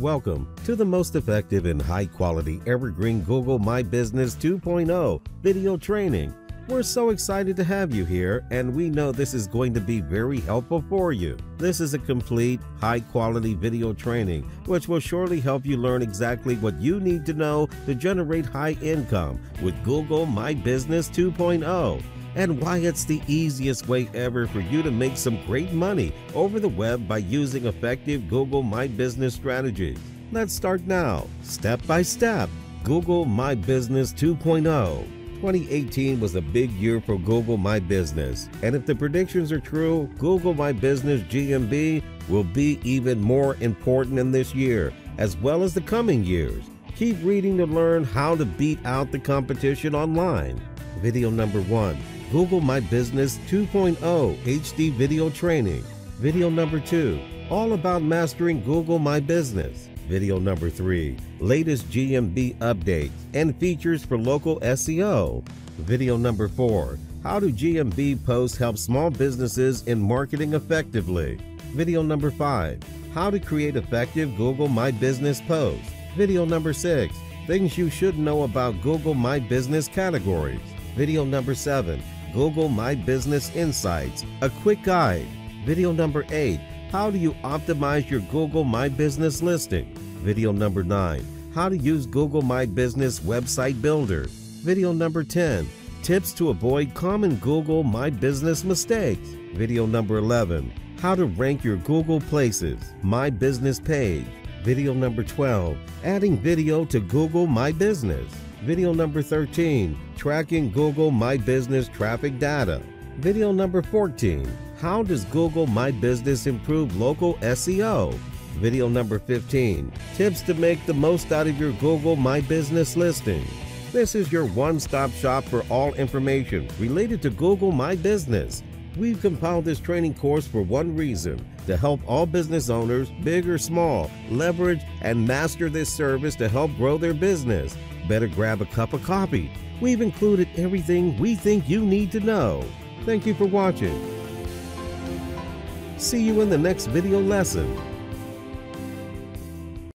Welcome to the most effective and high quality evergreen Google My Business 2.0 video training. We're so excited to have you here, and we know this is going to be very helpful for you. This is a complete, high quality video training, which will surely help you learn exactly what you need to know to generate high income with Google My Business 2.0 and why it's the easiest way ever for you to make some great money over the web by using effective Google My Business strategies. Let's start now, step by step. Google My Business 2.0. 2018 was a big year for Google My Business, and if the predictions are true, Google My Business GMB will be even more important in this year, as well as the coming years. Keep reading to learn how to beat out the competition online. Video number one Google My Business 2.0 HD video training. Video number two, all about mastering Google My Business. Video number three, latest GMB updates and features for local SEO. Video number four, how do GMB posts help small businesses in marketing effectively? Video number five, how to create effective Google My Business posts. Video number six, things you should know about Google My Business categories. Video number seven, Google My Business Insights, a quick guide. Video number 8, how do you optimize your Google My Business listing? Video number 9, how to use Google My Business website builder. Video number 10, tips to avoid common Google My Business mistakes. Video number 11, how to rank your Google Places, My Business page. Video number 12, adding video to Google My Business. Video number 13, tracking Google My Business traffic data. Video number 14, how does Google My Business improve local SEO? Video number 15, tips to make the most out of your Google My Business listing. This is your one-stop shop for all information related to Google My Business. We've compiled this training course for one reason to help all business owners, big or small, leverage and master this service to help grow their business. Better grab a cup of coffee. We've included everything we think you need to know. Thank you for watching. See you in the next video lesson.